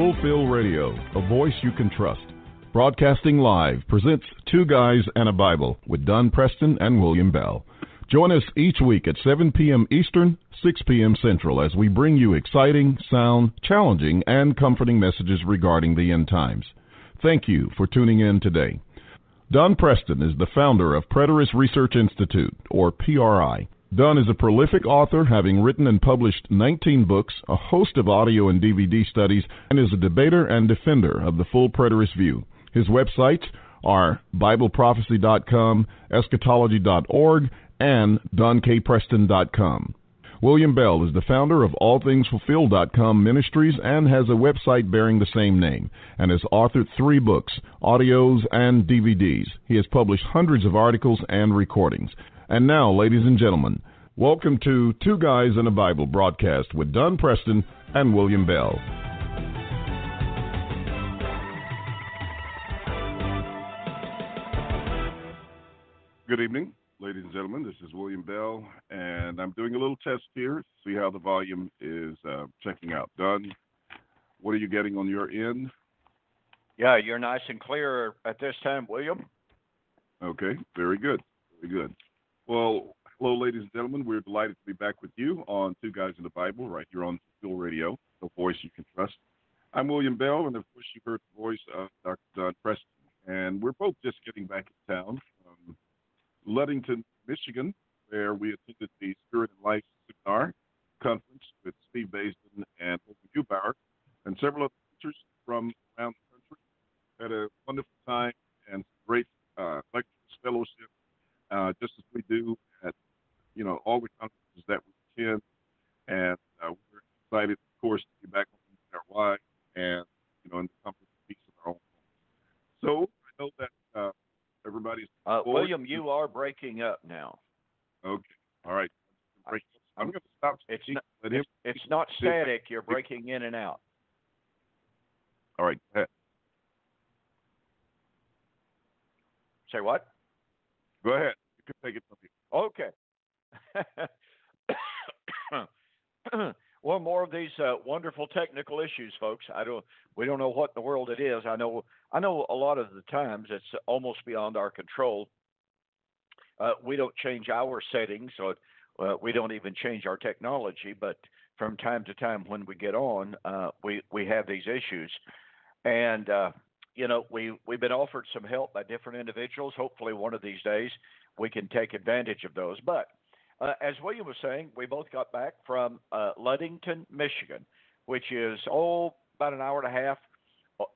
Fulfill Radio, a voice you can trust. Broadcasting live presents Two Guys and a Bible with Don Preston and William Bell. Join us each week at 7 p.m. Eastern, 6 p.m. Central as we bring you exciting, sound, challenging, and comforting messages regarding the end times. Thank you for tuning in today. Don Preston is the founder of Preterist Research Institute, or PRI. Don is a prolific author, having written and published 19 books, a host of audio and DVD studies, and is a debater and defender of the full preterist view. His websites are BibleProphecy.com, Eschatology.org, and DonKPreston.com. William Bell is the founder of AllThingsFulfilled.com Ministries and has a website bearing the same name and has authored three books, audios, and DVDs. He has published hundreds of articles and recordings. And now, ladies and gentlemen, welcome to Two Guys in a Bible broadcast with Don Preston and William Bell. Good evening, ladies and gentlemen. This is William Bell, and I'm doing a little test here see how the volume is uh, checking out. Don, what are you getting on your end? Yeah, you're nice and clear at this time, William. Okay, very good. Very good. Well, hello, ladies and gentlemen. We're delighted to be back with you on Two Guys in the Bible, right here on Fulfill Radio, the voice you can trust. I'm William Bell, and of course, you heard the voice of Dr. Don Preston. And we're both just getting back in town from Ludington, Michigan, where we attended the Spirit and Life Seminar Conference with Steve Baisden and Holger Neubauer, and several other teachers from around the country. Had a wonderful time and great uh, lectures, fellowship, uh, just as we do at you know all the conferences that we attend. And uh, we're excited, of course, to be back home with our wives and you know in the comfort and peace of our own homes. So I know that uh, everybody's. Uh, William, you are breaking up now. Okay. All right. I'm going to stop. It's not, it's, it's not static. You're breaking in and out. All right. Go ahead. Say what? Go ahead. You can take it from here. Okay. One more of these uh, wonderful technical issues, folks. I don't. We don't know what in the world it is. I know. I know a lot of the times it's almost beyond our control. Uh, we don't change our settings, so uh, we don't even change our technology. But from time to time, when we get on, uh, we we have these issues, and uh, you know we we've been offered some help by different individuals. Hopefully, one of these days we can take advantage of those. But uh, as William was saying, we both got back from uh, Ludington, Michigan, which is oh about an hour and a half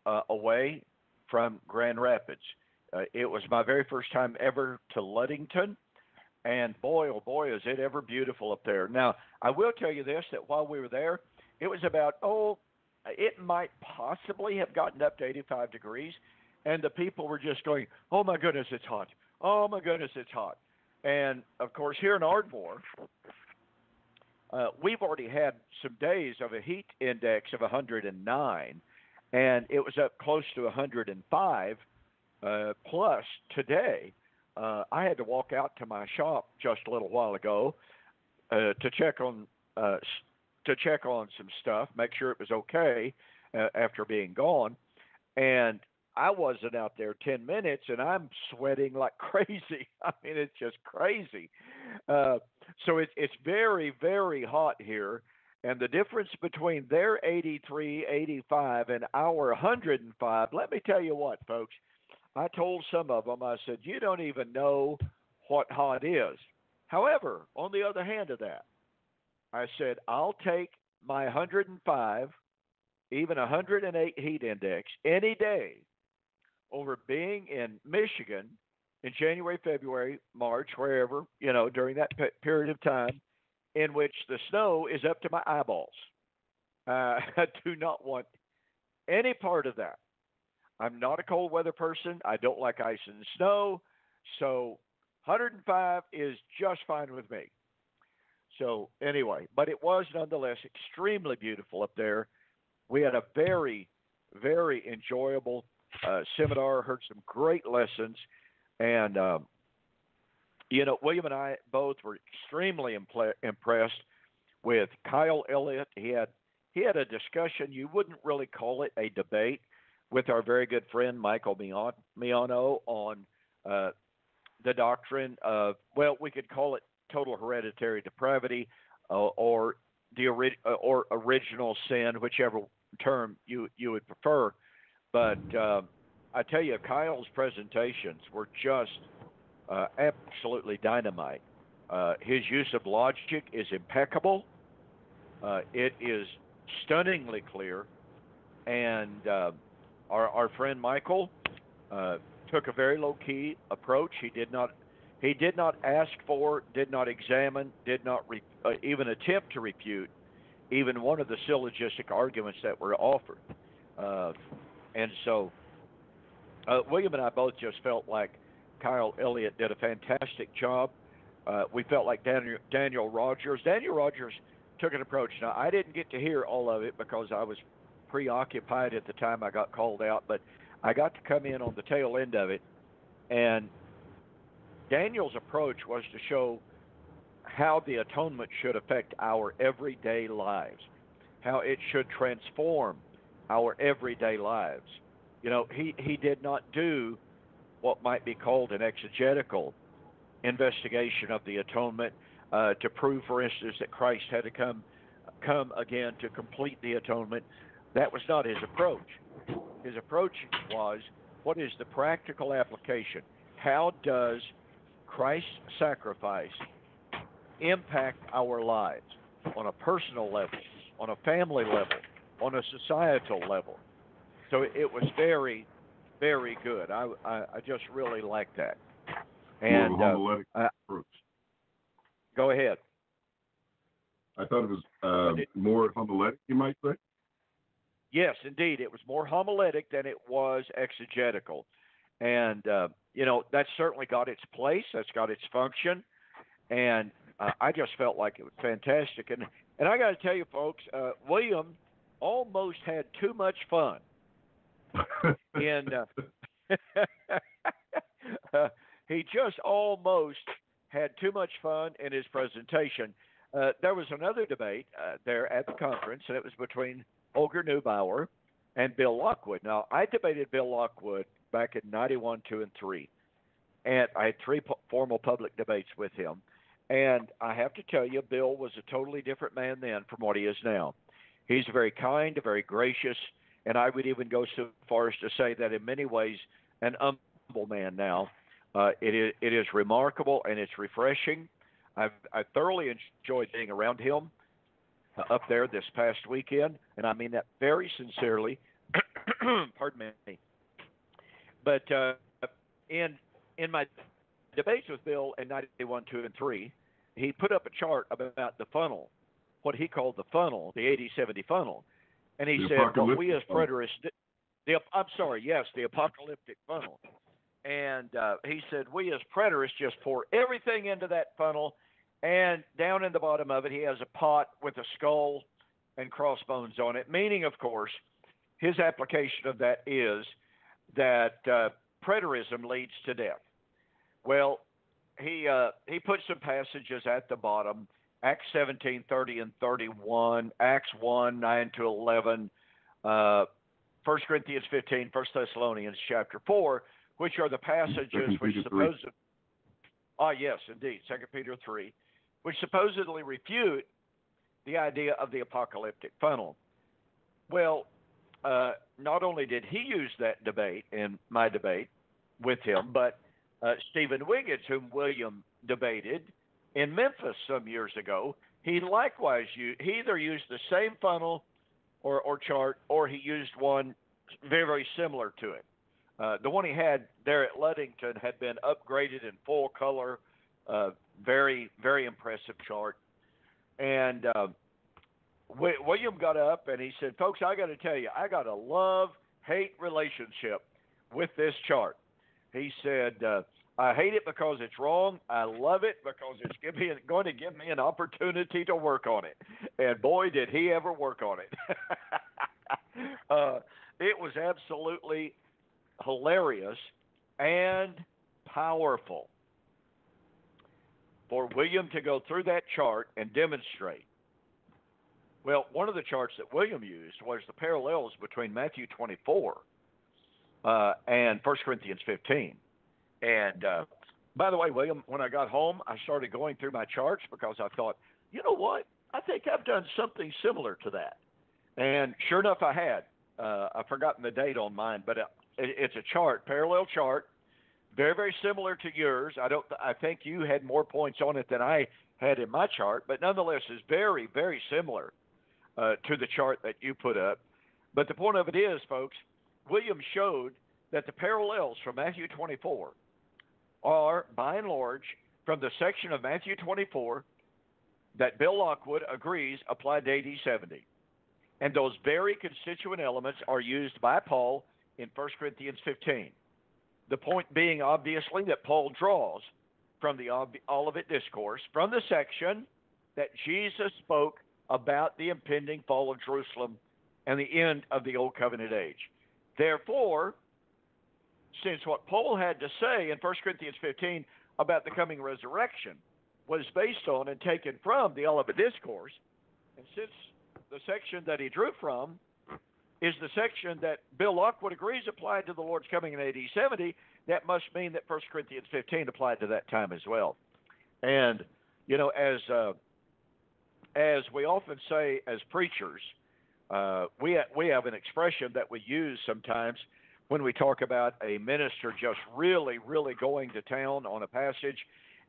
uh, away from Grand Rapids. Uh, it was my very first time ever to Ludington, and boy, oh boy, is it ever beautiful up there. Now, I will tell you this: that while we were there, it was about oh, it might possibly have gotten up to 85 degrees, and the people were just going, "Oh my goodness, it's hot! Oh my goodness, it's hot!" And of course, here in Ardmore, uh, we've already had some days of a heat index of 109, and it was up close to 105 uh, plus today. Uh, I had to walk out to my shop just a little while ago uh, to check on uh, to check on some stuff, make sure it was okay uh, after being gone, and I wasn't out there 10 minutes and I'm sweating like crazy. I mean, it's just crazy. Uh, so it's, it's very, very hot here. And the difference between their 83, 85 and our 105, let me tell you what, folks. I told some of them, I said, you don't even know what hot is. However, on the other hand of that, I said, I'll take my 105, even 108 heat index any day over being in Michigan in January, February, March, wherever, you know, during that pe- period of time in which the snow is up to my eyeballs. Uh, I do not want any part of that. I'm not a cold weather person. I don't like ice and snow. So 105 is just fine with me. So, anyway, but it was nonetheless extremely beautiful up there. We had a very, very enjoyable uh, seminar, heard some great lessons, and um, you know, William and I both were extremely impl- impressed with Kyle Elliott. He had he had a discussion. You wouldn't really call it a debate with our very good friend Michael Miano on uh, the doctrine of well, we could call it total hereditary depravity uh, or the ori- uh, or original sin, whichever term you you would prefer. But uh, I tell you, Kyle's presentations were just uh, absolutely dynamite. Uh, his use of logic is impeccable. It is stunningly clear, and our our friend Michael uh, took a very low key approach. He did not he did not ask for, did not examine, did not re, uh, even attempt to refute even one of the syllogistic arguments that were offered. Uh, and so uh, William and I both just felt like Kyle Elliott did a fantastic job. Uh, we felt like Daniel, Daniel Rogers. Daniel Rogers took an approach. Now, I didn't get to hear all of it because I was preoccupied at the time I got called out, but I got to come in on the tail end of it. And Daniel's approach was to show how the atonement should affect our everyday lives, how it should transform our everyday lives. You know, he, he did not do what might be called an exegetical investigation of the atonement uh, to prove, for instance, that Christ had to come come again to complete the atonement. That was not his approach. His approach was, what is the practical application? How does Christ's sacrifice impact our lives on a personal level, on a family level, on a societal level? So it was very, very good. I, I, I just really like that. And uh, go ahead. I thought it was uh, more homiletic, you might say. Yes, indeed, it was more homiletic than it was exegetical, and uh, you know that's certainly got its place. That's got its function, and uh, I just felt like it was fantastic. And and I got to tell you, folks, uh, William almost had too much fun and uh, uh, he just almost had too much fun in his presentation. Uh, there was another debate uh, there at the conference, and it was between Holger Neubauer and Bill Lockwood. Now, I debated Bill Lockwood back in 91, 2, and 3. And I had three po- formal public debates with him. And I have to tell you, Bill was a totally different man then from what he is now. He's very kind, very gracious, and I would even go so far as to say that in many ways, an humble man now. Uh, it is it is remarkable and it's refreshing. I've I thoroughly enjoyed being around him up there this past weekend, and I mean that very sincerely. Pardon me. But uh, in in my debates with Bill in '91, two, and three, he put up a chart about the funnel, what he called the funnel, the AD 70 funnel, and he the said, "Well, we as preterists, the I'm sorry, yes, the apocalyptic funnel." And uh, he said, "We as preterists just pour everything into that funnel, and down in the bottom of it, he has a pot with a skull and crossbones on it." Meaning, of course, his application of that is that uh, preterism leads to death. Well, he uh, he put some passages at the bottom Acts 17, 30 and 31, Acts 1, 9 to 11, uh, 1 Corinthians 15, 1 Thessalonians chapter 4, which are the passages which supposedly, ah, yes, indeed, Second Peter 3, which supposedly refute the idea of the apocalyptic funnel. Well, uh, not only did he use that debate in my debate with him, but uh, Stephen Wiggins, whom William debated, in Memphis some years ago, he likewise used, he either used the same funnel or, or chart, or he used one very very similar to it. Uh, the one he had there at Ludington had been upgraded in full color, uh, very very impressive chart. And uh, William got up and he said, "Folks, I got to tell you, I got a love hate relationship with this chart." He said, uh, I hate it because it's wrong. I love it because it's give me, going to give me an opportunity to work on it. And boy, did he ever work on it. uh, it was absolutely hilarious and powerful for William to go through that chart and demonstrate Well, one of the charts that William used was the parallels between Matthew 24 uh, and 1 Corinthians 15. And uh, by the way, William, when I got home, I started going through my charts because I thought, you know what? I think I've done something similar to that. And sure enough, I had. Uh, I've forgotten the date on mine, but it, it's a chart, parallel chart, very very similar to yours. I don't. I think you had more points on it than I had in my chart, but nonetheless is very very similar uh, to the chart that you put up. But the point of it is, folks, William showed that the parallels from Matthew 24 are, by and large, from the section of Matthew 24 that Bill Lockwood agrees applied to AD 70. And those very constituent elements are used by Paul in 1 Corinthians 15. The point being, obviously, that Paul draws from the Olivet Discourse, from the section that Jesus spoke about the impending fall of Jerusalem and the end of the Old Covenant age. Therefore, since what Paul had to say in 1 Corinthians 15 about the coming resurrection was based on and taken from the Olivet Discourse, and since the section that he drew from is the section that Bill Lockwood agrees applied to the Lord's coming in AD 70, that must mean that 1 Corinthians 15 applied to that time as well. And, you know, as, uh, as we often say as preachers, uh, we, ha- we have an expression that we use sometimes when we talk about a minister just really, really going to town on a passage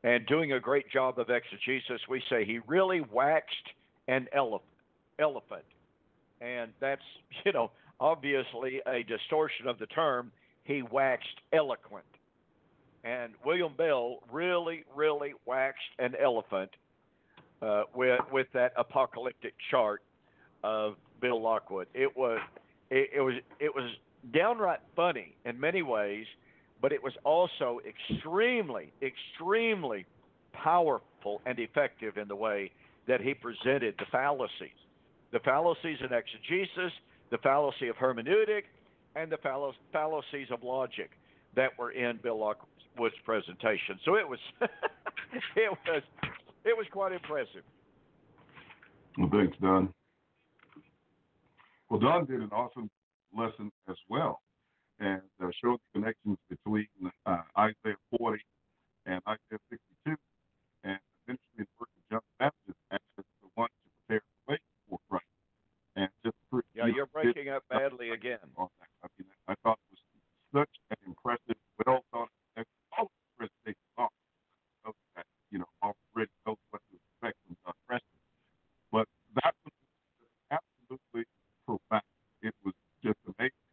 and doing a great job of exegesis. We say he really waxed an elephant. elephant and that's you know obviously a distortion of the term. He waxed eloquent, and William Bell really, really waxed an elephant uh, with with that apocalyptic chart of Bill Lockwood. It was it, it was it was downright funny in many ways, but it was also extremely, extremely powerful and effective in the way that he presented the fallacies the fallacies in exegesis, the fallacy of hermeneutic, and the fallacies of logic that were in Bill Lockwood's presentation. So it was it was it was quite impressive. Well, thanks, Don. Well, Don did an awesome lesson as well, and uh, showed the connections between uh, Isaiah 40 and Isaiah 62, and eventually the work of John Baptist to prepare the way for Christ and just yeah, you're breaking up badly again. I, mean, I thought it was such an impressive, well thought all presentation off of that, you know, already knows what to expect from Don Preston. But that was absolutely profound. It was just amazing.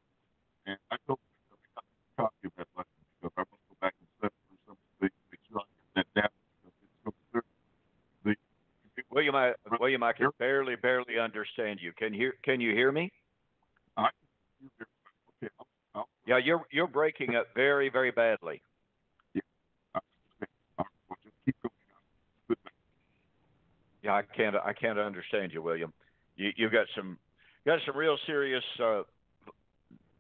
And I told myself I got a copy of that lesson because I want to go back and study through some of the things, make sure I get that down because it's so certain. The, William, I, can barely, barely understand you. Can hear? Can you hear me? I okay. I'll, I'll, yeah, you're you're breaking up very, very badly. Yeah. Yeah, I can't. I can't understand you, William. You, you've got some, you got some real serious uh,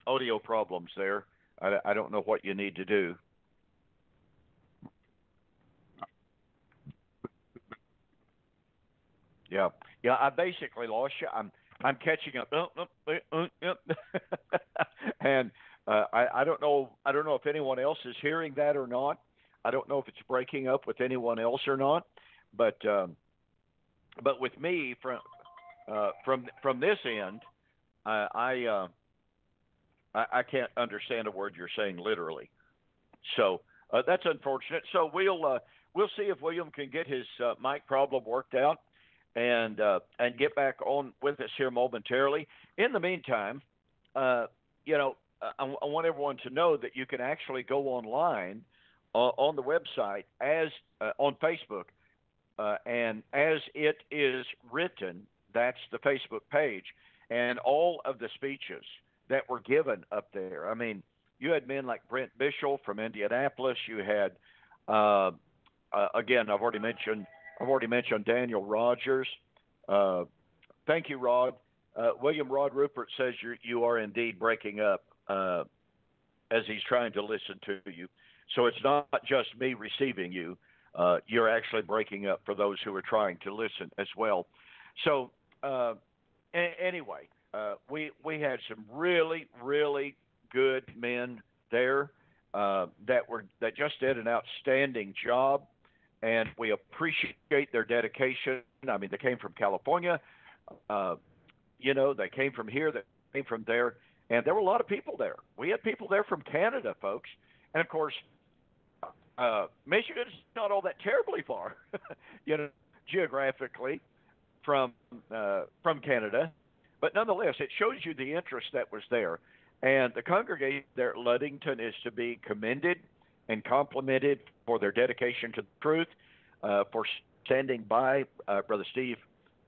audio problems there. I, I don't know what you need to do. Yeah, yeah. I basically lost you. I'm I'm catching up. and uh, I I don't know I don't know if anyone else is hearing that or not. I don't know if it's breaking up with anyone else or not. But um, but with me from uh, from from this end, uh, I, uh, I I can't understand a word you're saying literally. So uh, that's unfortunate. So we'll uh, we'll see if William can get his uh, mic problem worked out and uh, and get back on with us here momentarily. In the meantime, uh, you know, I, I, want everyone to know that you can actually go online uh, on the website as uh, on Facebook, uh, and as it is written, that's the Facebook page, and all of the speeches that were given up there. I mean, you had men like Brent Bishop from Indianapolis. You had, uh, again, I've already mentioned I've already mentioned Daniel Rogers. Uh, thank you, Rod. Uh, William Rod Rupert says you you are indeed breaking up uh, as he's trying to listen to you. So it's not just me receiving you. Uh, you're actually breaking up for those who are trying to listen as well. So uh, a- anyway, uh, we we had some really really good men there that were that just did an outstanding job, and we appreciate their dedication. I mean, they came from California, uh, you know, they came from here, they came from there, and there were a lot of people there. We had people there from Canada, folks, and of course, uh, Michigan's not all that terribly far, you know, geographically from uh, from Canada, but nonetheless, it shows you the interest that was there. And the congregation there at Ludington is to be commended and complimented for their dedication to the truth, uh, for standing by uh, Brother Steve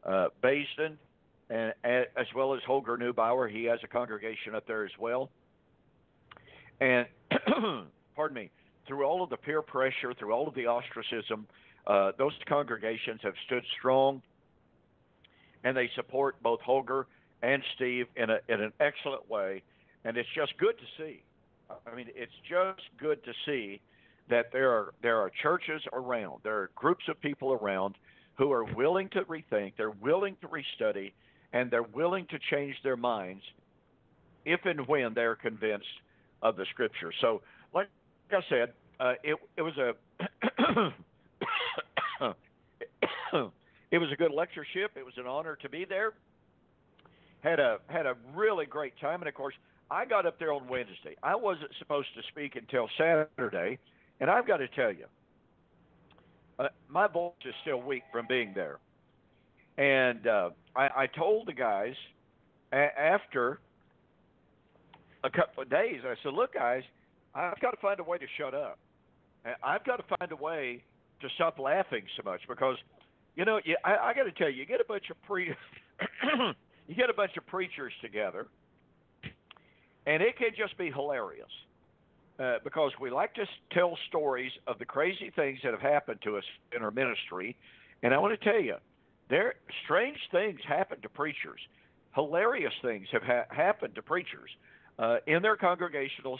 uh, Baisden, and, as well as Holger Neubauer. He has a congregation up there as well. And, pardon me, through all of the peer pressure, through all of the ostracism, uh, those congregations have stood strong and they support both Holger and Steve in, a, in an excellent way and it's just good to see. I mean, it's just good to see that there are there are churches around, there are groups of people around who are willing to rethink, they're willing to restudy, and they're willing to change their minds if and when they're convinced of the Scripture. So, like I said, uh, it it was a it was a good lectureship. It was an honor to be there. Had a had a really great time, and of course, I got up there on Wednesday. I wasn't supposed to speak until Saturday, and I've got to tell you, uh, my voice is still weak from being there. And uh, I, I told the guys a- after a couple of days, I said, "Look, guys, I've got to find a way to shut up. I've got to find a way to stop laughing so much because, you know, you, I, I got to tell you, you get a bunch of pre, you get a bunch of preachers together." and it can just be hilarious uh, because we like to tell stories of the crazy things that have happened to us in our ministry. And I want to tell you, there strange things happen to preachers. Hilarious things have ha- happened to preachers uh, in their congregational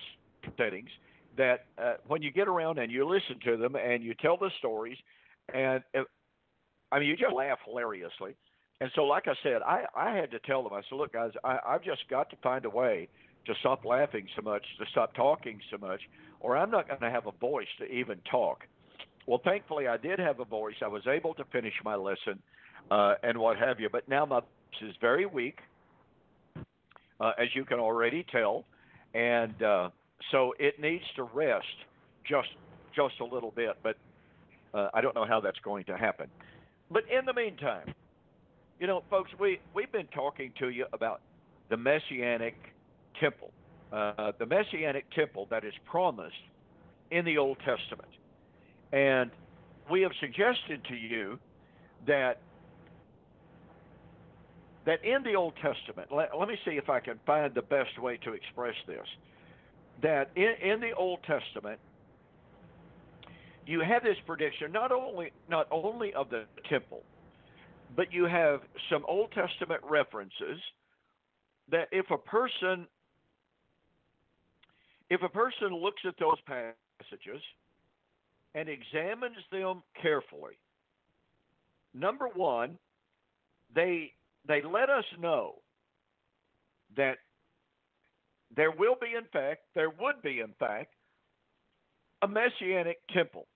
settings. That uh, when you get around and you listen to them and you tell the stories, and uh, I mean you just laugh hilariously. And so, like I said, I, I had to tell them. I said, "Look, guys, I, I've just got to find a way to stop laughing so much, to stop talking so much, or I'm not going to have a voice to even talk. Well, thankfully, I did have a voice. I was able to finish my lesson uh, and what have you. But now my voice is very weak, uh, as you can already tell, and uh, so it needs to rest just just a little bit. But uh, I don't know how that's going to happen. But in the meantime, you know, folks, we we've been talking to you about the messianic temple, uh, the messianic temple that is promised in the Old Testament. And we have suggested to you that that in the Old Testament, let, let, me see if I can find the best way to express this. That in, in the Old Testament, you have this prediction not only not only of the temple, but you have some Old Testament references that if a person if a person looks at those passages and examines them carefully, number one, they they let us know that there will be, in fact, there would be, in fact, a messianic temple.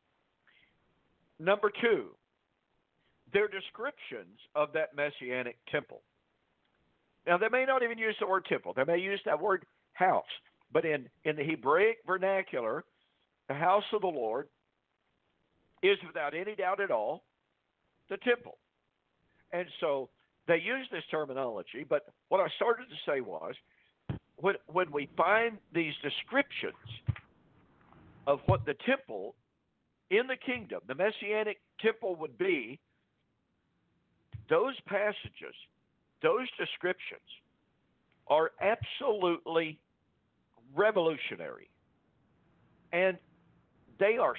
Number two, their descriptions of that messianic temple. Now, they may not even use the word temple, they may use that word house. But in, in the Hebraic vernacular, the house of the Lord is without any doubt at all the temple. And so they use this terminology, but what I started to say was when, when we find these descriptions of what the temple in the kingdom, the messianic temple would be, those passages, those descriptions are absolutely revolutionary. And they are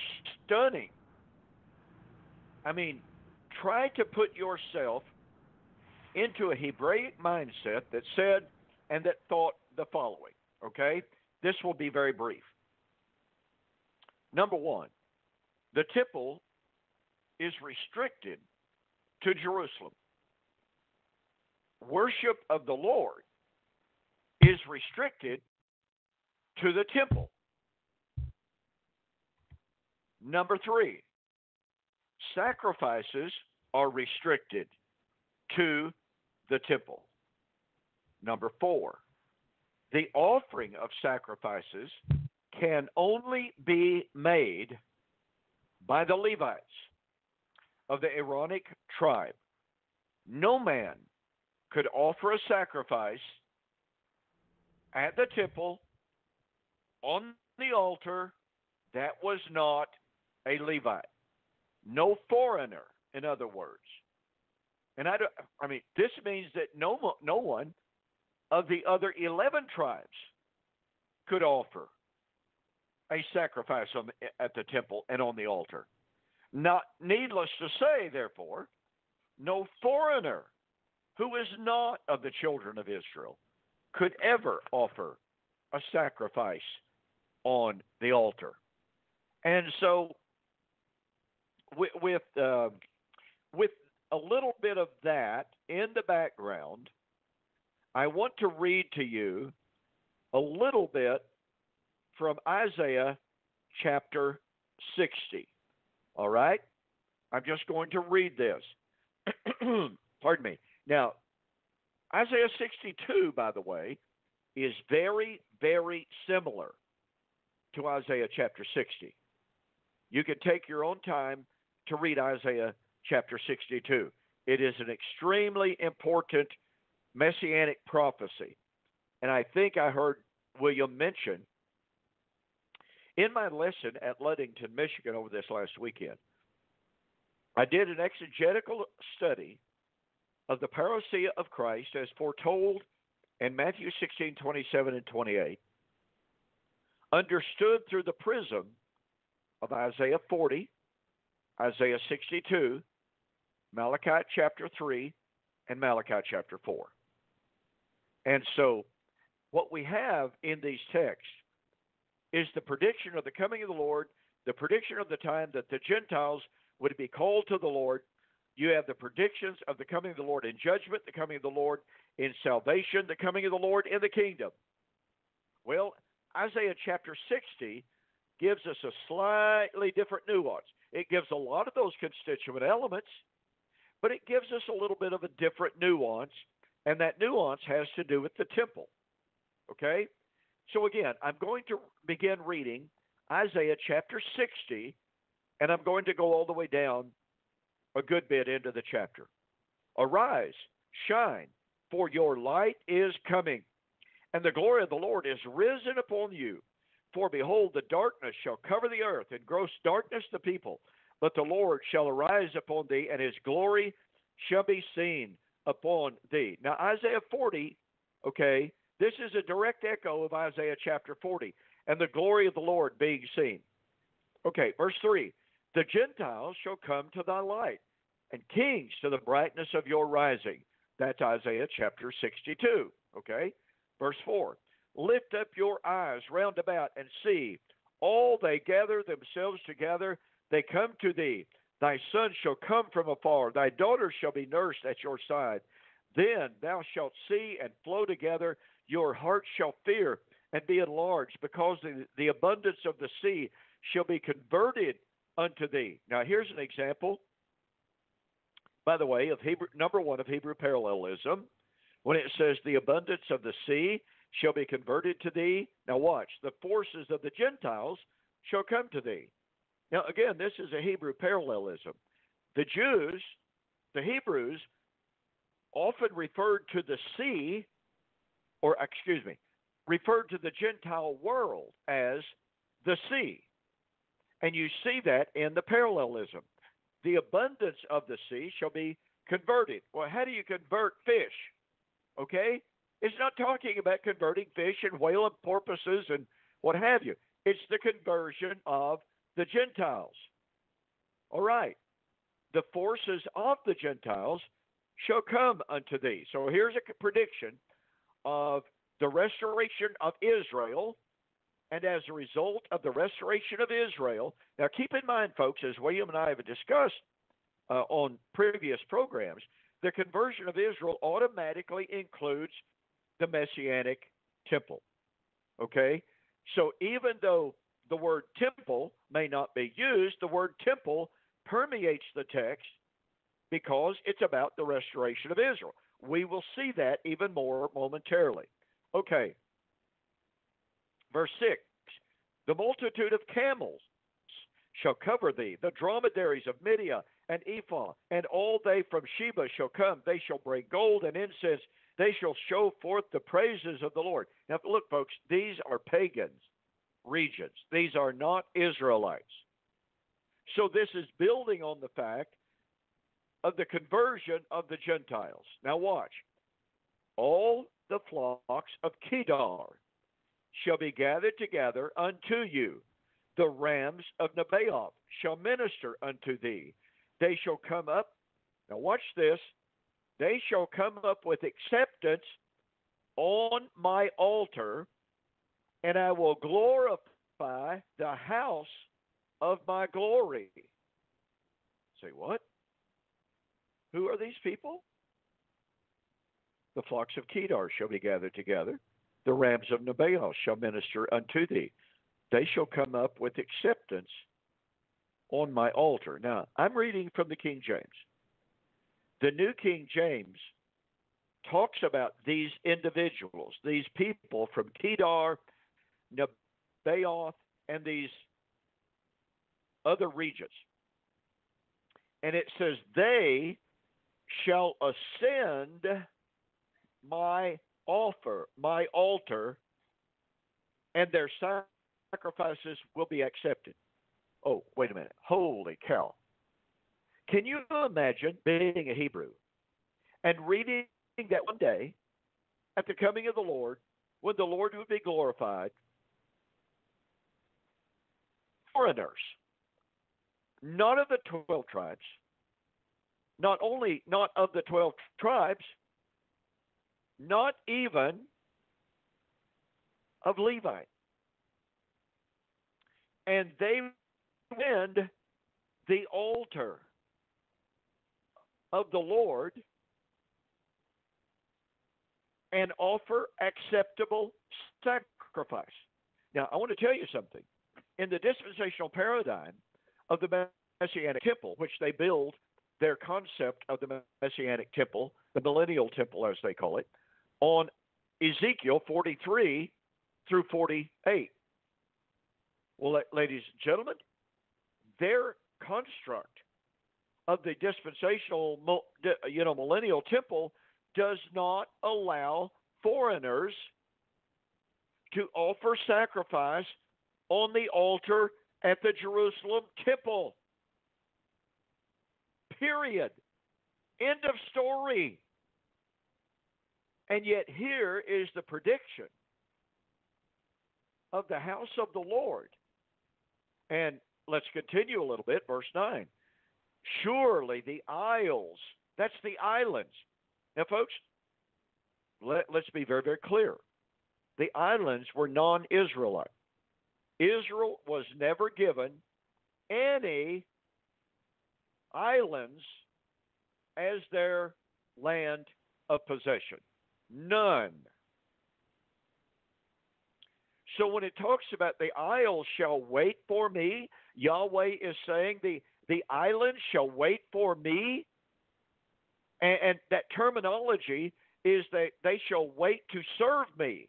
stunning. I mean, try to put yourself into a Hebraic mindset that said and that thought the following, okay? This will be very brief. Number one, the temple is restricted to Jerusalem. worship of the Lord is restricted to the temple. Number three, sacrifices are restricted to the temple. Number four, the offering of sacrifices can only be made by the Levites of the Aaronic tribe. No man could offer a sacrifice at the temple on the altar that was not a Levite. No foreigner, in other words. And I, don't, I mean, this means that no, no one of the other 11 tribes could offer a sacrifice on at the temple and on the altar. Not needless to say, therefore, no foreigner who is not of the children of Israel could ever offer a sacrifice on the altar. And so, with with, uh, with a little bit of that in the background, I want to read to you a little bit from Isaiah chapter 60. All right? I'm just going to read this. Pardon me. Now, Isaiah 62, by the way, is very, very similar to Isaiah chapter 60. You can take your own time to read Isaiah chapter 62. It is an extremely important messianic prophecy. And I think I heard William mention in my lesson at Ludington, Michigan over this last weekend, I did an exegetical study of the parousia of Christ as foretold in Matthew 16, 27, and 28, understood through the prism of Isaiah 40, Isaiah 62, Malachi chapter 3, and Malachi chapter 4. And so, what we have in these texts is the prediction of the coming of the Lord, the prediction of the time that the Gentiles would be called to the Lord. You have the predictions of the coming of the Lord in judgment, the coming of the Lord in salvation, the coming of the Lord in the kingdom. Well, Isaiah chapter 60 gives us a slightly different nuance. It gives a lot of those constituent elements, but it gives us a little bit of a different nuance, and that nuance has to do with the temple. Okay? So again, I'm going to begin reading Isaiah chapter 60, and I'm going to go all the way down a good bit into the chapter. Arise, shine, for your light is coming, and the glory of the Lord is risen upon you. For behold, the darkness shall cover the earth, and gross darkness the people. But the Lord shall arise upon thee, and his glory shall be seen upon thee. Now, Isaiah 40, okay, this is a direct echo of Isaiah chapter 40 and the glory of the Lord being seen. Okay, verse 3 The Gentiles shall come to thy light, and kings to the brightness of your rising. That's Isaiah chapter 62. Okay, verse 4 Lift up your eyes round about and see. All they gather themselves together, they come to thee. Thy son shall come from afar, thy daughter shall be nursed at your side. Then thou shalt see and flow together your heart shall fear and be enlarged, because the, the abundance of the sea shall be converted unto thee. Now, here's an example, by the way, of Hebrew, number one of Hebrew parallelism. When it says, the abundance of the sea shall be converted to thee. Now, watch, the forces of the Gentiles shall come to thee. Now, again, this is a Hebrew parallelism. The Jews, the Hebrews, often referred to the sea or excuse me, referred to the Gentile world as the sea. And you see that in the parallelism. The abundance of the sea shall be converted. Well, how do you convert fish? Okay? It's not talking about converting fish and whale and porpoises and what have you. It's the conversion of the Gentiles. All right. The forces of the Gentiles shall come unto thee. So here's a prediction of the restoration of Israel. And as a result of the restoration of Israel, now keep in mind, folks, as William and I have discussed uh, on previous programs, the conversion of Israel automatically includes the messianic temple. Okay? So even though the word temple may not be used, the word temple permeates the text because it's about the restoration of Israel. We will see that even more momentarily. Okay. Verse 6 The multitude of camels shall cover thee, the dromedaries of Midian and Ephah, and all they from Sheba shall come. They shall bring gold and incense. They shall show forth the praises of the Lord. Now, look, folks, these are pagans regions. These are not Israelites. So this is building on the fact of the conversion of the Gentiles. Now watch. All the flocks of Kedar shall be gathered together unto you. The rams of Nebaioth shall minister unto thee. They shall come up. Now watch this. They shall come up with acceptance on my altar and I will glorify the house of my glory. Say what? Who are these people? The flocks of Kedar shall be gathered together. The rams of Nebaioth shall minister unto thee. They shall come up with acceptance on my altar. Now, I'm reading from the King James. The New King James talks about these individuals, these people from Kedar Nebaioth, and these other regions. And it says, They shall ascend my offer, my altar, and their sacrifices will be accepted. Oh, wait a minute. Holy cow. Can you imagine being a Hebrew and reading that one day at the coming of the Lord, when the Lord would be glorified, foreigners, not of the 12 tribes, not only not of the 12 tribes, not even of Levi. And they wind the altar of the Lord and offer acceptable sacrifice. Now, I want to tell you something in the dispensational paradigm of the Messianic temple, which they build their concept of the Messianic temple, the millennial temple as they call it, on Ezekiel 43 through 48. Well, ladies and gentlemen, their construct of the dispensational, you know, millennial temple does not allow foreigners to offer sacrifice on the altar at the Jerusalem temple. Period. End of story. And yet, here is the prediction of the house of the Lord. And let's continue a little bit. Verse 9. Surely the isles, that's the islands. Now, folks, let, us be very, very clear. The islands were non Israelite. Israel was never given any islands as their land of possession. None. So when it talks about the isles shall wait for me, Yahweh is saying the, the islands shall wait for me. And, and that terminology is that they shall wait to serve me.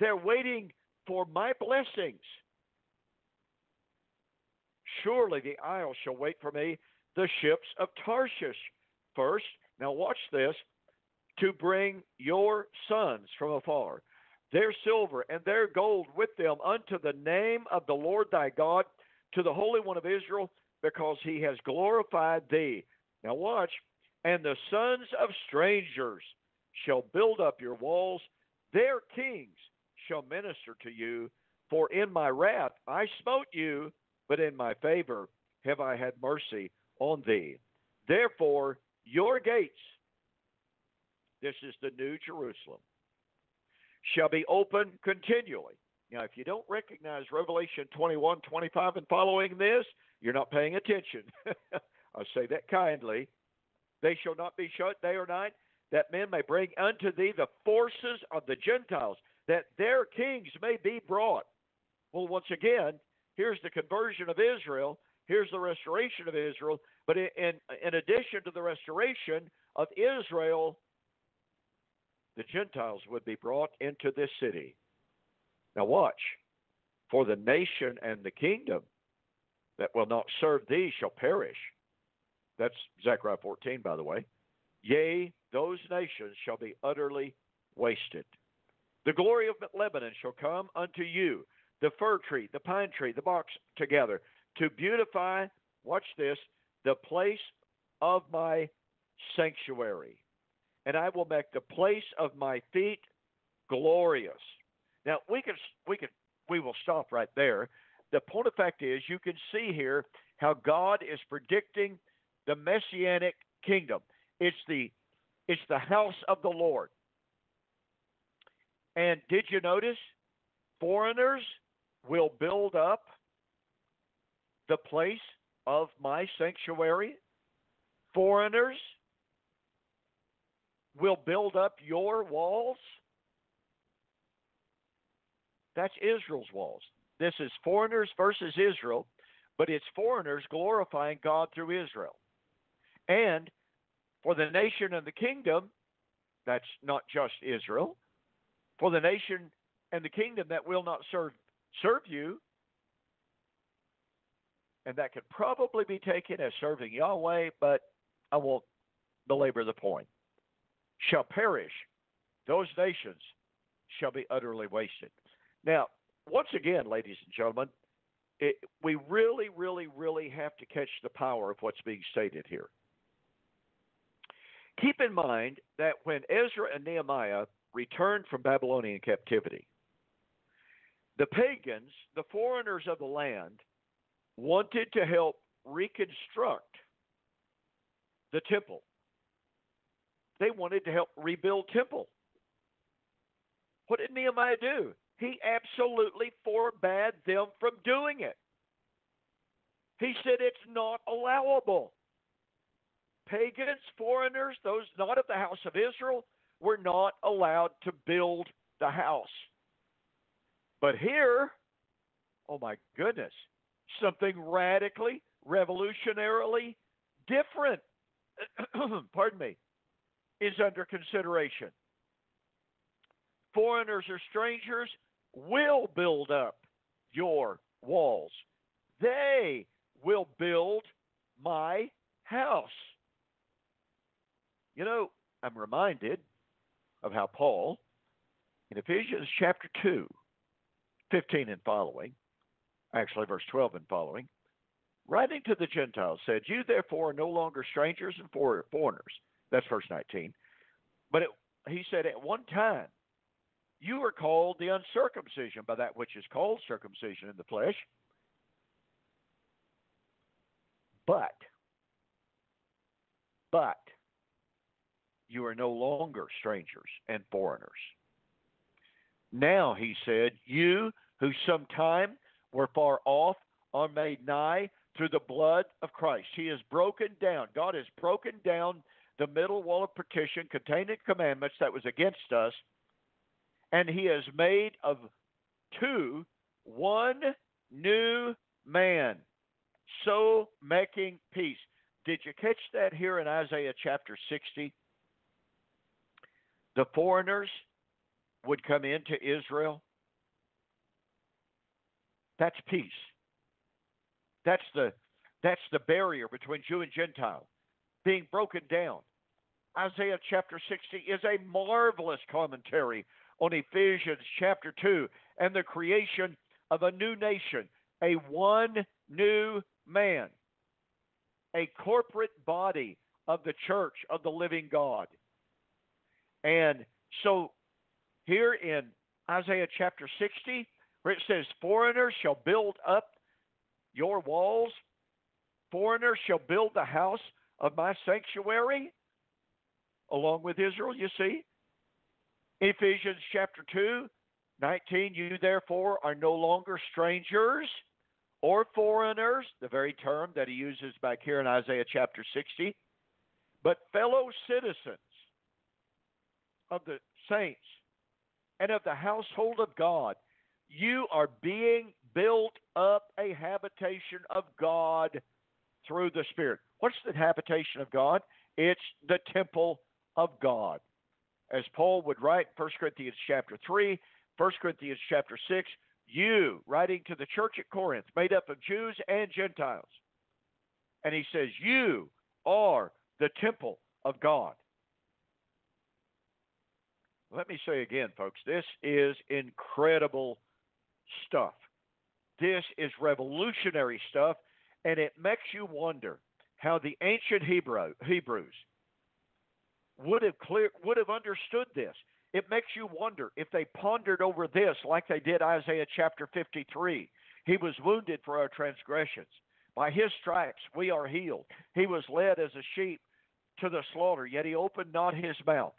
They're waiting for my blessings. Surely the isle shall wait for me, the ships of Tarshish first. Now, watch this to bring your sons from afar, their silver and their gold with them unto the name of the Lord thy God, to the Holy One of Israel, because he has glorified thee. Now, watch. And the sons of strangers shall build up your walls, their kings shall minister to you. For in my wrath I smote you, but in my favor have I had mercy on thee. Therefore, your gates, this is the new Jerusalem, shall be open continually. Now, if you don't recognize Revelation 21, 25, and following this, you're not paying attention. I say that kindly. they shall not be shut day or night, that men may bring unto thee the forces of the Gentiles, that their kings may be brought. Well, once again, here's the conversion of Israel, here's the restoration of Israel, but in, in, in addition to the restoration of Israel, the Gentiles would be brought into this city. Now, watch. For the nation and the kingdom that will not serve thee shall perish. That's Zechariah 14, by the way. Yea, those nations shall be utterly wasted. The glory of Lebanon shall come unto you, the fir tree, the pine tree, the box together, to beautify, watch this, the place of my sanctuary. And I will make the place of my feet glorious. Now we can we can we will stop right there. The point of fact is you can see here how God is predicting the messianic kingdom. It's the it's the house of the Lord. And did you notice foreigners will build up the place of my sanctuary? Foreigners will build up your walls? That's Israel's walls. This is foreigners versus Israel, but it's foreigners glorifying God through Israel. And for the nation and the kingdom, that's not just Israel, for the nation and the kingdom that will not serve serve you, and that could probably be taken as serving Yahweh, but I won't belabor the point. Shall perish, those nations shall be utterly wasted. Now, once again, ladies and gentlemen, it, we really, really, really have to catch the power of what's being stated here. Keep in mind that when Ezra and Nehemiah returned from Babylonian captivity, the pagans, the foreigners of the land, wanted to help reconstruct the temple. They wanted to help rebuild temple. What did Nehemiah do? He absolutely forbade them from doing it. He said it's not allowable. Pagans, foreigners, those not of the house of Israel, were not allowed to build the house. But here, oh my goodness, something radically, revolutionarily different, pardon me, is under consideration. Foreigners or strangers will build up your walls. They will build my house. You know, I'm reminded of how Paul, in Ephesians chapter 2, 15 and following, actually verse 12 and following, writing to the Gentiles, said, You therefore are no longer strangers and foreigners. That's verse 19. But it, he said, At one time, you were called the uncircumcision by that which is called circumcision in the flesh. But, but, you are no longer strangers and foreigners. Now, he said, you who sometime were far off are made nigh through the blood of Christ. He has broken down, God has broken down the middle wall of partition containing commandments that was against us, and he has made of two one new man, so making peace. Did you catch that here in Isaiah chapter 60? the foreigners would come into Israel, that's peace. That's the that's the barrier between Jew and Gentile being broken down. Isaiah chapter 60 is a marvelous commentary on Ephesians chapter 2 and the creation of a new nation, a one new man, a corporate body of the church of the living God. And so here in Isaiah chapter 60, where it says, Foreigners shall build up your walls, foreigners shall build the house of my sanctuary, along with Israel, you see. Ephesians chapter 2, 19, you therefore are no longer strangers or foreigners, the very term that he uses back here in Isaiah chapter 60, but fellow citizens of the saints and of the household of God. You are being built up a habitation of God through the Spirit. What's the habitation of God? It's the temple of God. As Paul would write 1 Corinthians chapter 3, 1 Corinthians chapter 6, you, writing to the church at Corinth, made up of Jews and Gentiles. And he says, You are the temple of God. Let me say again, folks, this is incredible stuff. This is revolutionary stuff, and it makes you wonder how the ancient Hebrew, Hebrews would have clear would have understood this. It makes you wonder if they pondered over this like they did Isaiah chapter 53. He was wounded for our transgressions. By his stripes we are healed. He was led as a sheep to the slaughter, yet he opened not his mouth.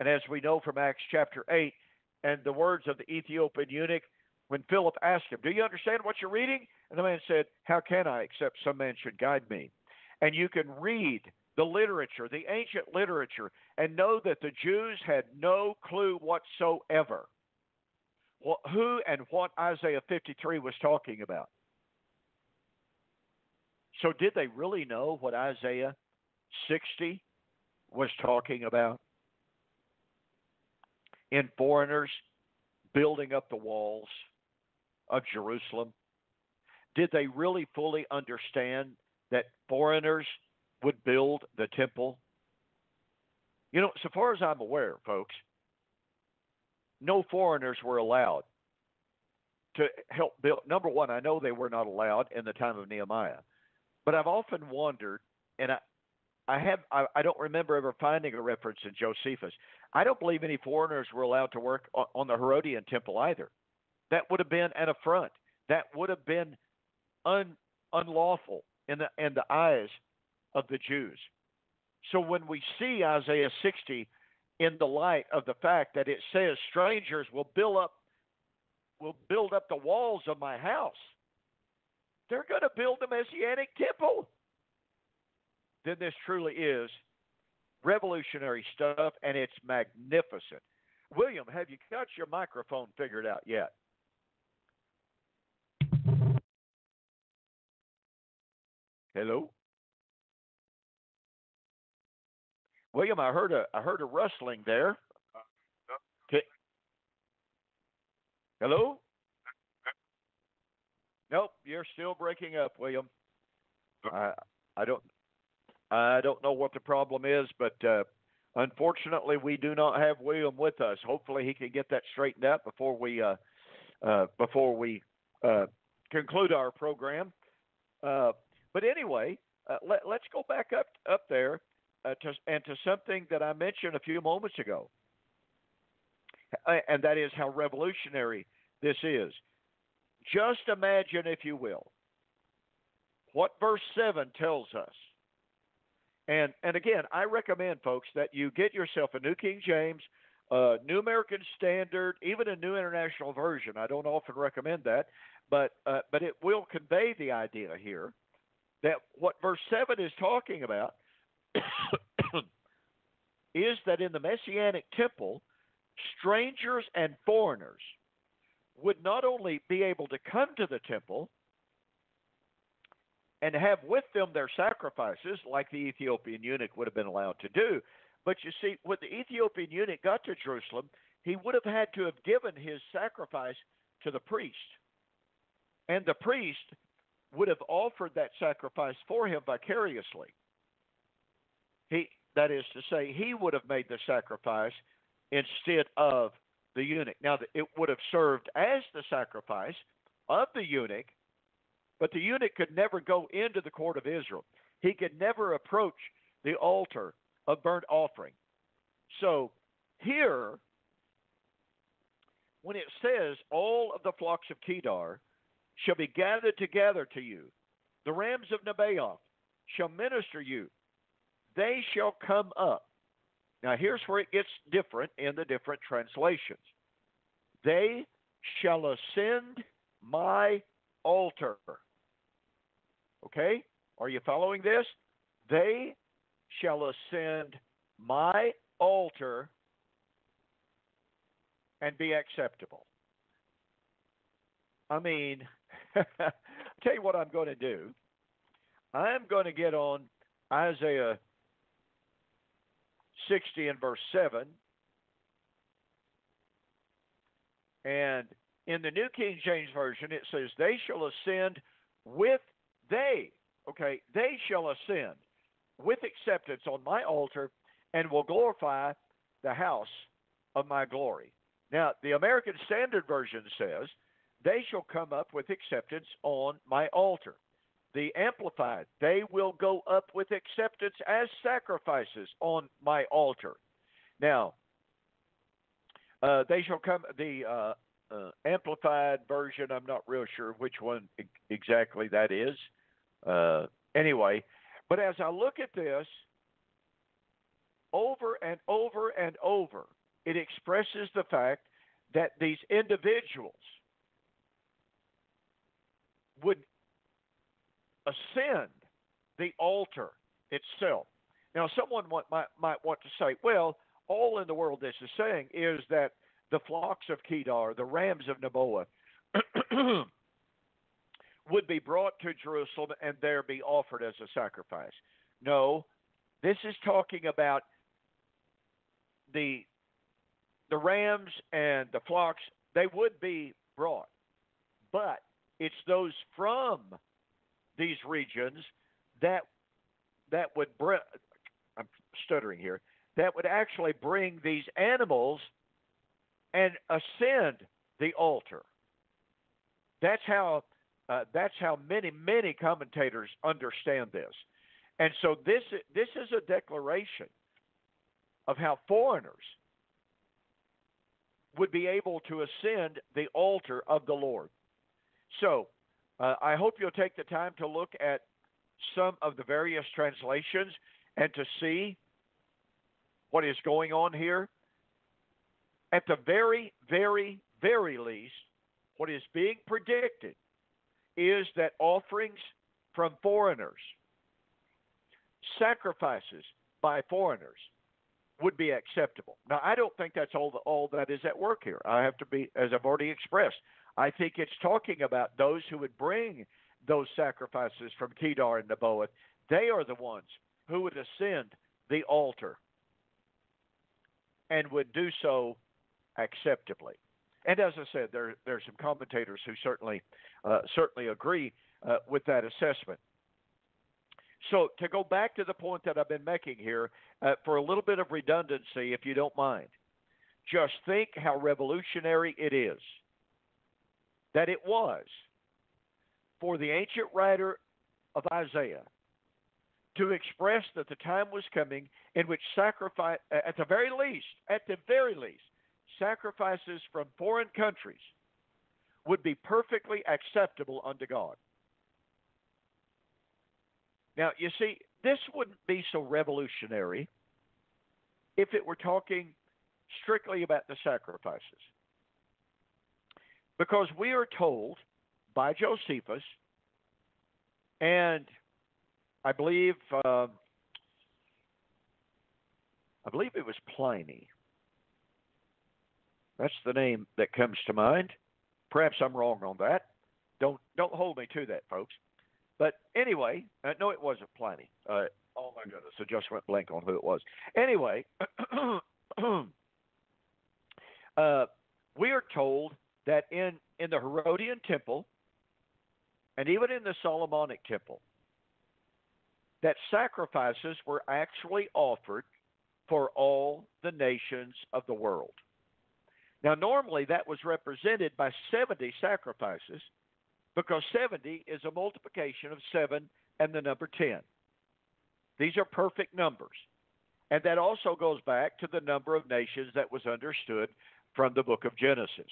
And as we know from Acts chapter 8, and the words of the Ethiopian eunuch, when Philip asked him, Do you understand what you're reading? And the man said, How can I, except some man should guide me? And you can read the literature, the ancient literature, and know that the Jews had no clue whatsoever what, who and what Isaiah 53 was talking about. So, did they really know what Isaiah 60 was talking about? In foreigners building up the walls of Jerusalem? Did they really fully understand that foreigners would build the temple? You know, so far as I'm aware, folks, no foreigners were allowed to help build. Number one, I know they were not allowed in the time of Nehemiah, but I've often wondered, and I, I have, I, I don't remember ever finding a reference in Josephus. I don't believe any foreigners were allowed to work on, on the Herodian temple either. That would have been an affront. That would have been un, unlawful in the in the eyes of the Jews. So when we see Isaiah 60 in the light of the fact that it says strangers will build up will build up the walls of my house, they're going to build a messianic temple. Then this truly is revolutionary stuff and it's magnificent. William, have you got your microphone figured out yet? Hello? William, I heard a I heard a rustling there. Okay. Hello? Nope, you're still breaking up, William. I I don't I don't know what the problem is, but uh, unfortunately, we do not have William with us. Hopefully, he can get that straightened out before we uh, uh, before we uh, conclude our program. But anyway, uh, let, us go back up up there uh, to, and to something that I mentioned a few moments ago, and that is how revolutionary this is. Just imagine, if you will, what verse seven tells us. And and again, I recommend folks that you get yourself a New King James, uh, New American Standard, even a New International Version. I don't often recommend that, but uh, but it will convey the idea here that what verse 7 is talking about is that in the Messianic temple, strangers and foreigners would not only be able to come to the temple and have with them their sacrifices, like the Ethiopian eunuch would have been allowed to do, but you see, when the Ethiopian eunuch got to Jerusalem, he would have had to have given his sacrifice to the priest. And the priest would have offered that sacrifice for him vicariously. He, that is to say, he would have made the sacrifice instead of the eunuch. Now, it would have served as the sacrifice of the eunuch, but the eunuch could never go into the court of Israel. He could never approach the altar of burnt offering. So here, when it says all of the flocks of Kedar shall be gathered together to you. The rams of Nebaioth shall minister you. They shall come up. Now, here's where it gets different in the different translations. They shall ascend my altar. Okay? Are you following this? They shall ascend my altar and be acceptable. I mean, tell you what I'm going to do. I'm going to get on Isaiah 60 and verse 7. And in the New King James Version, it says, They shall ascend with they, okay, they shall ascend with acceptance on my altar and will glorify the house of my glory. Now, the American Standard Version says, They shall come up with acceptance on my altar. The Amplified, they will go up with acceptance as sacrifices on my altar. Now, uh, they shall come, the uh, uh, Amplified version, I'm not real sure which one exactly that is. Uh, anyway, but as I look at this, over and over and over, it expresses the fact that these individuals would ascend the altar itself. Now, someone might, might want to say, well, all in the world this is saying is that the flocks of Kedar, the rams of Nebaioth, would be brought to Jerusalem and there be offered as a sacrifice. No, this is talking about the the rams and the flocks. They would be brought, but it's those from these regions that that would bring. I'm stuttering here. That would actually bring these animals and ascend the altar. That's how uh, that's how many many commentators understand this, and so this this is a declaration of how foreigners would be able to ascend the altar of the Lord. So uh, I hope you'll take the time to look at some of the various translations and to see what is going on here. At the very, very, very least, what is being predicted is that offerings from foreigners, sacrifices by foreigners, would be acceptable. Now, I don't think that's all the, all that is at work here. I have to be, as I've already expressed, I think it's talking about those who would bring those sacrifices from Kedar and Nebaioth. They are the ones who would ascend the altar and would do so acceptably. And as I said, there there are some commentators who certainly uh, certainly agree uh, with that assessment. So to go back to the point that I've been making here, uh, for a little bit of redundancy, if you don't mind, just think how revolutionary it is that it was for the ancient writer of Isaiah to express that the time was coming in which sacrifice, at the very least, at the very least, sacrifices from foreign countries would be perfectly acceptable unto God. Now, you see, this wouldn't be so revolutionary if it were talking strictly about the sacrifices. Because we are told by Josephus, and I believe uh, I believe it was Pliny, that's the name that comes to mind. Perhaps I'm wrong on that. Don't don't hold me to that, folks. But anyway, uh, no, it wasn't Pliny. Uh, oh my goodness, I just went blank on who it was. Anyway, uh, we are told that in in the Herodian temple, and even in the Solomonic temple, that sacrifices were actually offered for all the nations of the world. Now, normally that was represented by 70 sacrifices because 70 is a multiplication of 7 and the number 10. These are perfect numbers. And that also goes back to the number of nations that was understood from the book of Genesis.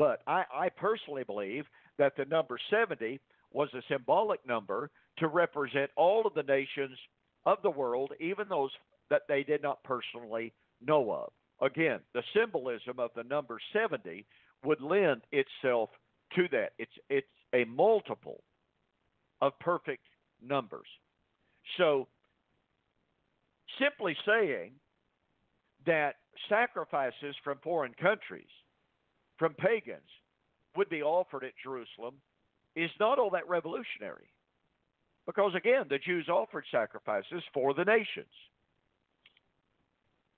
But I, I personally believe that the number 70 was a symbolic number to represent all of the nations of the world, even those that they did not personally know of. Again, the symbolism of the number 70 would lend itself to that. It's, it's a multiple of perfect numbers. So simply saying that sacrifices from foreign countries, from pagans, would be offered at Jerusalem is not all that revolutionary. Because again, the Jews offered sacrifices for the nations.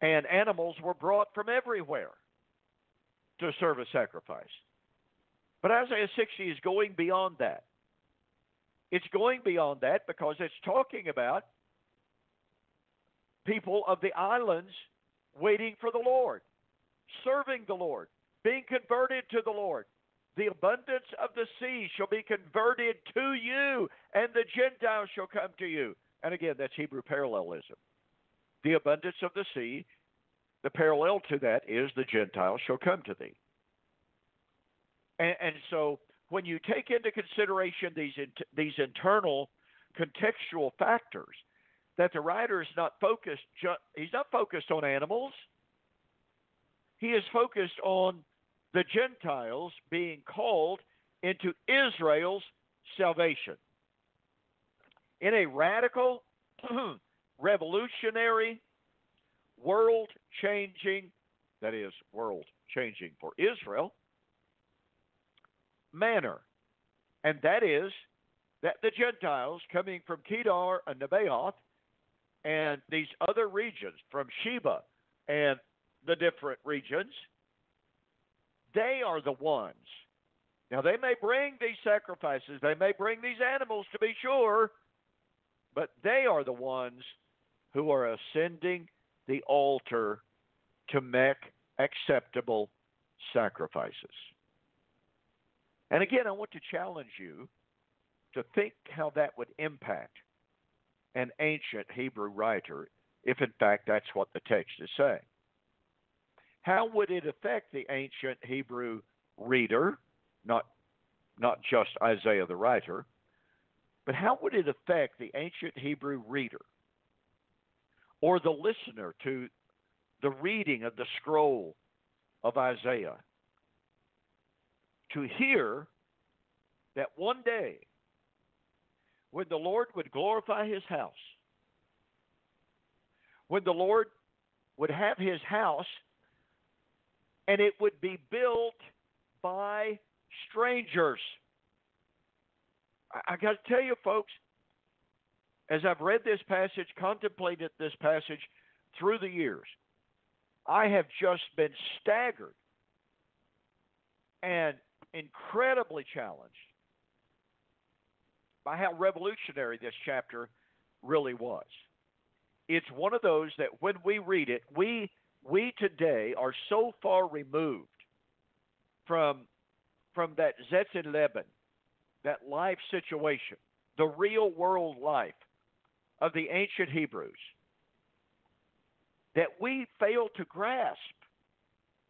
And animals were brought from everywhere to serve a sacrifice. But Isaiah 60 is going beyond that. It's going beyond that because it's talking about people of the islands waiting for the Lord, serving the Lord, being converted to the Lord. The abundance of the sea shall be converted to you, and the Gentiles shall come to you. And again, that's Hebrew parallelism. The abundance of the sea, the parallel to that is the Gentiles shall come to thee. And, and so when you take into consideration these, these internal contextual factors, that the writer is not focused, he's not focused on animals. He is focused on the Gentiles being called into Israel's salvation. In a radical, revolutionary, world changing, that is, world changing for Israel, manner. And that is that the Gentiles coming from Kedar and Nebaioth and these other regions from Sheba and the different regions, they are the ones. Now, they may bring these sacrifices, they may bring these animals to be sure, but they are the ones who are ascending the altar to make acceptable sacrifices. And again, I want to challenge you to think how that would impact an ancient Hebrew writer, if in fact that's what the text is saying. How would it affect the ancient Hebrew reader, not, not just Isaiah the writer, but how would it affect the ancient Hebrew reader or the listener to the reading of the scroll of Isaiah to hear that one day when the Lord would glorify his house, when the Lord would have his house and it would be built by strangers. I, I got to tell you, folks, as I've read this passage, contemplated this passage through the years, I have just been staggered and incredibly challenged by how revolutionary this chapter really was. It's one of those that when we read it, we we today are so far removed from from that Zetzin that life situation, the real world life of the ancient Hebrews, that we fail to grasp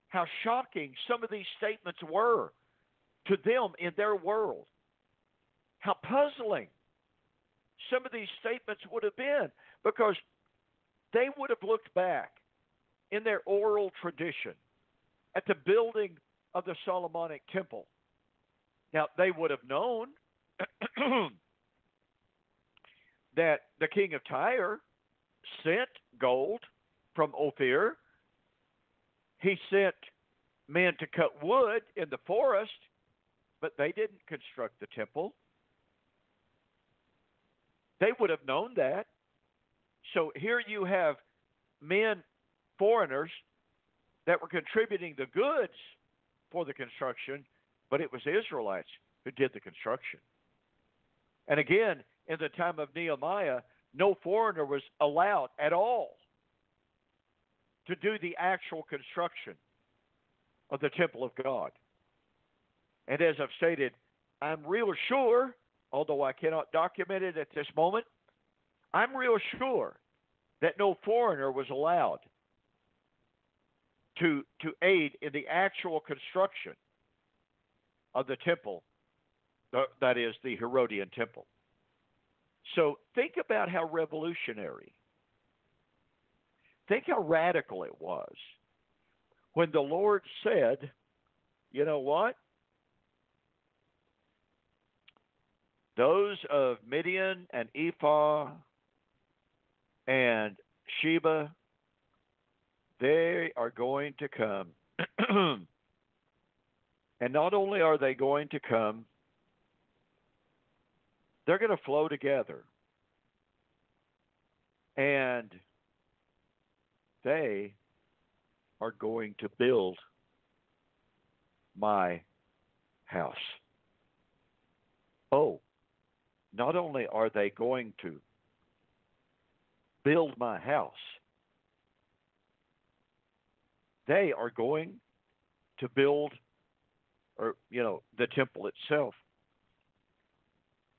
how shocking some of these statements were to them in their world. How puzzling some of these statements would have been because they would have looked back in their oral tradition at the building of the Solomonic temple. Now, they would have known that the king of Tyre sent gold from Ophir. He sent men to cut wood in the forest, but they didn't construct the temple. They would have known that. So here you have men, foreigners, that were contributing the goods for the construction, but it was Israelites who did the construction. And again, in the time of Nehemiah, no foreigner was allowed at all to do the actual construction of the temple of God. And as I've stated, I'm real sure although I cannot document it at this moment, I'm real sure that no foreigner was allowed to, to aid in the actual construction of the temple, that is, the Herodian temple. So think about how revolutionary, think how radical it was when the Lord said, you know what? those of Midian and Ephah and Sheba, they are going to come. and not only are they going to come, they're going to flow together. And they are going to build my house. Oh, not only are they going to build my house, they are going to build or you know the temple itself.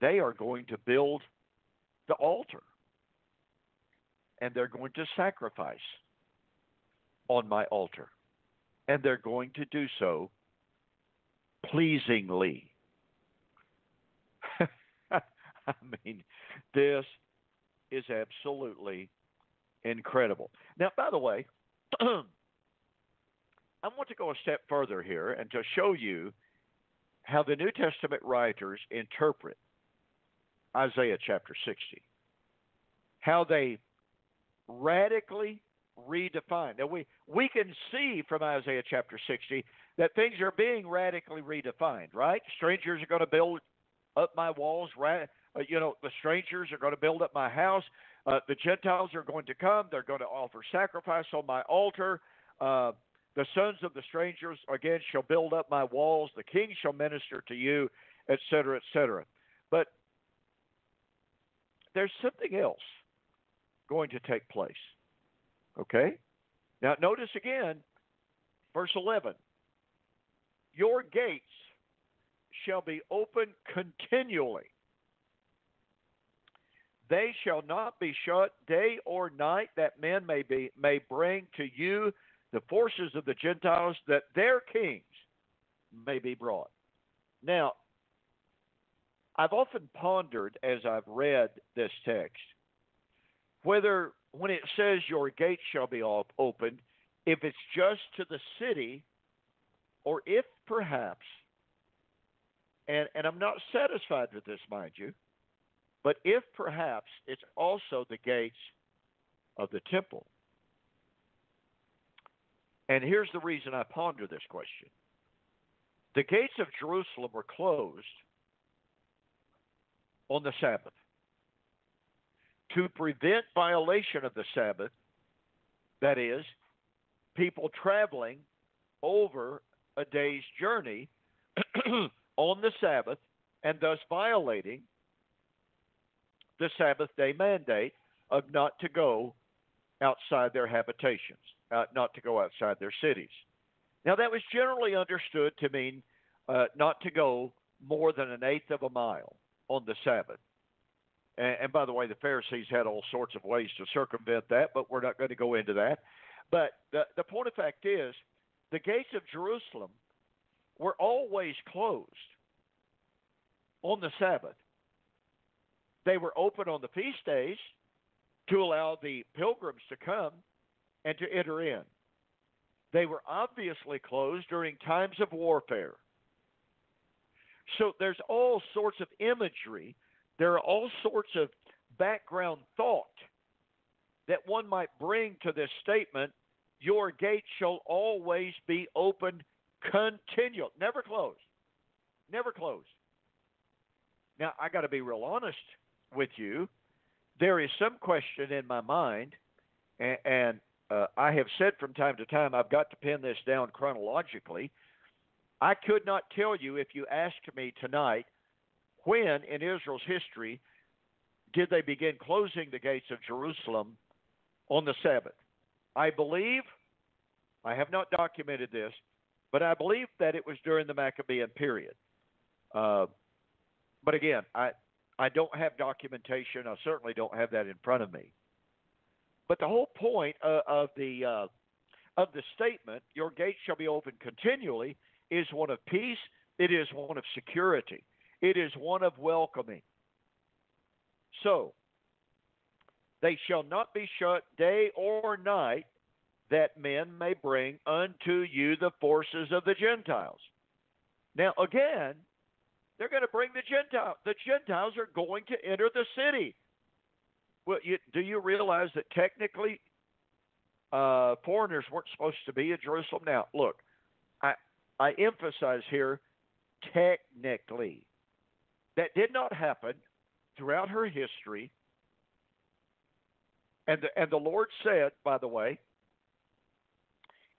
They are going to build the altar. And they're going to sacrifice on my altar. And they're going to do so pleasingly. I mean this is absolutely incredible. Now by the way I want to go a step further here and to show you how the New Testament writers interpret Isaiah chapter 60. How they radically redefine. Now we we can see from Isaiah chapter 60 that things are being radically redefined, right? Strangers are going to build up my walls, right? Uh, you know, the strangers are going to build up my house. Uh, the Gentiles are going to come. They're going to offer sacrifice on my altar. Uh, the sons of the strangers again shall build up my walls. The king shall minister to you, etc., etc. But there's something else going to take place. Okay? Now, notice again, verse 11 Your gates shall be open continually. They shall not be shut day or night, that men may be may bring to you the forces of the Gentiles that their kings may be brought. Now, I've often pondered as I've read this text whether when it says your gates shall be all opened, if it's just to the city or if perhaps, and, and I'm not satisfied with this, mind you, but if perhaps it's also the gates of the temple. And here's the reason I ponder this question the gates of Jerusalem were closed on the Sabbath. To prevent violation of the Sabbath, that is, people traveling over a day's journey on the Sabbath and thus violating the Sabbath day mandate of not to go outside their habitations uh, not to go outside their cities. Now, that was generally understood to mean uh, not to go more than an eighth of a mile on the Sabbath. And, and, by the way, the Pharisees had all sorts of ways to circumvent that, but we're not going to go into that. But the, the point of fact is, the gates of Jerusalem were always closed on the Sabbath. They were open on the feast days to allow the pilgrims to come and to enter in. They were obviously closed during times of warfare. So there's all sorts of imagery, there are all sorts of background thought that one might bring to this statement your gate shall always be open continual, never closed. Never closed. Now, I got to be real honest with you. There is some question in my mind, and, and uh, I have said from time to time, I've got to pin this down chronologically. I could not tell you if you asked me tonight when in Israel's history did they begin closing the gates of Jerusalem on the Sabbath. I believe, I have not documented this, but I believe that it was during the Maccabean period. Uh, but again, I I don't have documentation. I certainly don't have that in front of me. But the whole point uh, of the uh, of the statement, "Your gates shall be open continually," is one of peace. It is one of security. It is one of welcoming. So, they shall not be shut day or night, that men may bring unto you the forces of the Gentiles. Now, again, they're going to bring the Gentiles. The Gentiles are going to enter the city. Well, you, do you realize that technically uh, foreigners weren't supposed to be in Jerusalem? Now, look, I I emphasize here technically that did not happen throughout her history. And the, and the Lord said, by the way,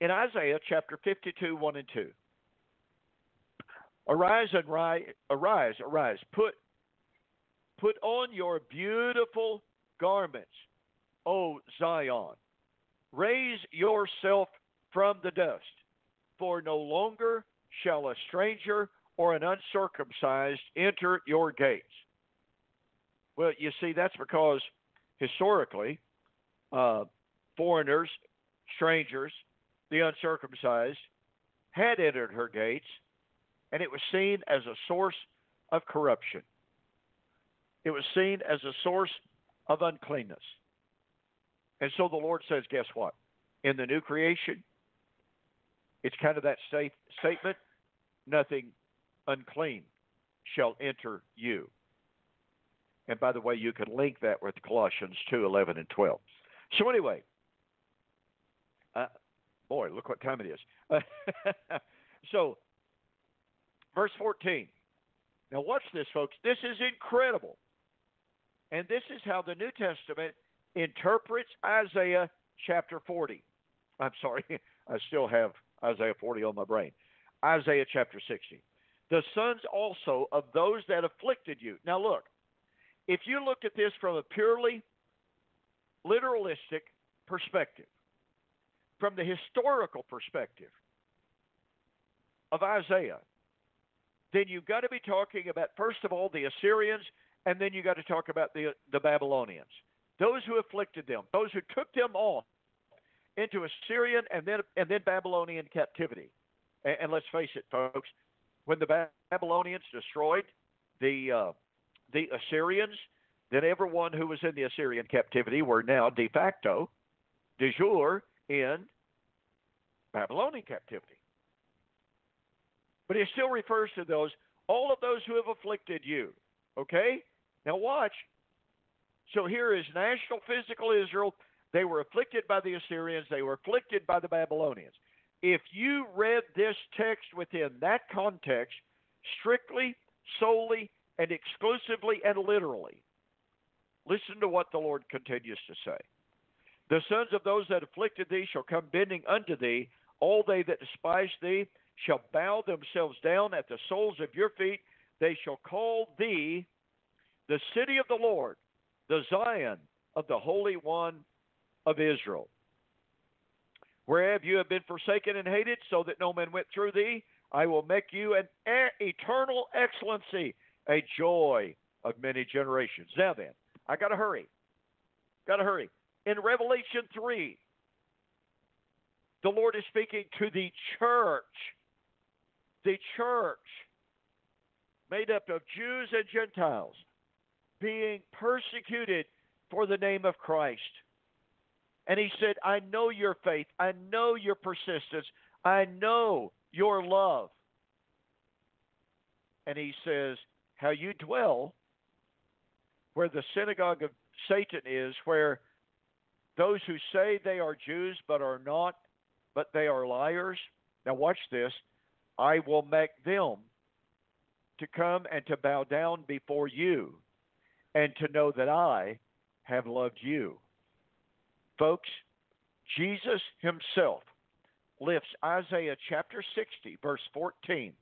in Isaiah chapter 52, 1 and 2, Arise and rise, arise, arise. Put, put on your beautiful garments, O Zion. Raise yourself from the dust, for no longer shall a stranger or an uncircumcised enter your gates. Well, you see, that's because historically, uh, foreigners, strangers, the uncircumcised had entered her gates, and it was seen as a source of corruption. It was seen as a source of uncleanness. And so the Lord says, guess what? In the new creation, it's kind of that state, statement nothing unclean shall enter you. And by the way, you can link that with Colossians 2 11 and 12. So, anyway, uh, boy, look what time it is. so, verse 14. Now, watch this, folks. This is incredible. And this is how the New Testament interprets Isaiah chapter 40. I'm sorry, I still have Isaiah 40 on my brain. Isaiah chapter 60. The sons also of those that afflicted you. Now, look, if you look at this from a purely literalistic perspective, from the historical perspective of Isaiah, then you've got to be talking about, first of all, the Assyrians, and then you've got to talk about the, the Babylonians. Those who afflicted them, those who took them off into Assyrian and then, and then Babylonian captivity. And, and let's face it, folks, when the Babylonians destroyed the uh, the Assyrians, then everyone who was in the Assyrian captivity were now de facto, de jure, in Babylonian captivity. But it still refers to those, all of those who have afflicted you. Okay? Now watch. So here is national physical Israel. They were afflicted by the Assyrians, they were afflicted by the Babylonians. If you read this text within that context, strictly, solely, and exclusively and literally. Listen to what the Lord continues to say. The sons of those that afflicted thee shall come bending unto thee. All they that despise thee shall bow themselves down at the soles of your feet. They shall call thee the city of the Lord, the Zion of the Holy One of Israel. Wherever you have been forsaken and hated, so that no man went through thee, I will make you an eternal excellency, a joy of many generations. Now then, I got to hurry. Got to hurry. In Revelation 3, the Lord is speaking to the church. The church, made up of Jews and Gentiles, being persecuted for the name of Christ. And he said, I know your faith. I know your persistence. I know your love. And he says, How you dwell where the synagogue of Satan is, where those who say they are Jews but are not, but they are liars. Now, watch this. I will make them to come and to bow down before you and to know that I have loved you. Folks, Jesus himself lifts Isaiah chapter 60, verse 14,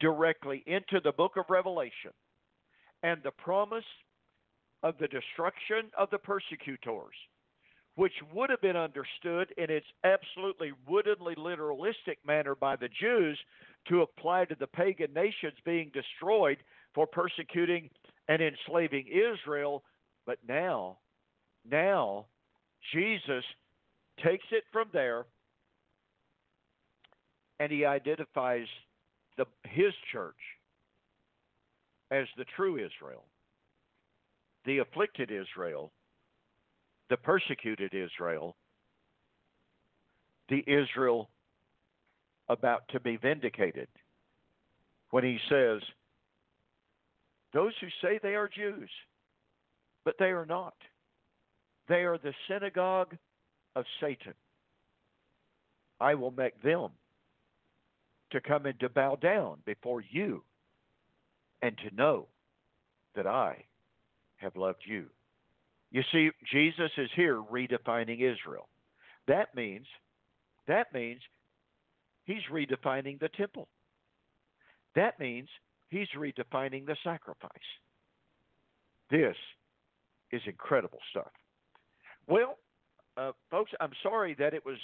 directly into the book of Revelation and the promise of the destruction of the persecutors, which would have been understood in its absolutely woodenly literalistic manner by the Jews to apply to the pagan nations being destroyed for persecuting and enslaving Israel. But now, now, Jesus takes it from there and he identifies the, his church as the true Israel, the afflicted Israel, the persecuted Israel, the Israel about to be vindicated. When he says, Those who say they are Jews, but they are not They are the synagogue of Satan. I will make them to come and to bow down before you and to know that I have loved you. You see, Jesus is here redefining Israel. That means that means he's redefining the temple. That means he's redefining the sacrifice. This is incredible stuff. Well, uh, folks, I'm sorry that it was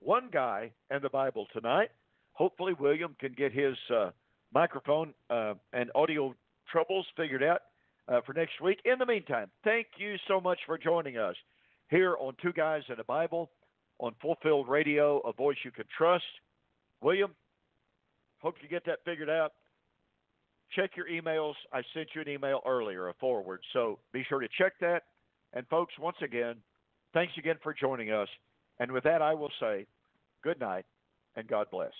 one guy and the Bible tonight. Hopefully, William can get his uh, microphone uh, and audio troubles figured out uh, for next week. In the meantime, thank you so much for joining us here on Two Guys and a Bible on Fulfilled Radio, a voice you can trust. William, hope you get that figured out. Check your emails. I sent you an email earlier, a forward, so be sure to check that. And folks, once again, thanks again for joining us. And with that, I will say good night and God bless.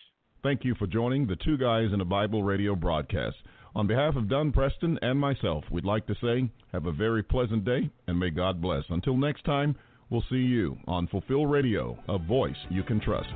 Thank you for joining the Two Guys in a Bible radio broadcast. On behalf of Don Preston and myself, we'd like to say have a very pleasant day and may God bless. Until next time, we'll see you on Fulfilled Radio, a voice you can trust.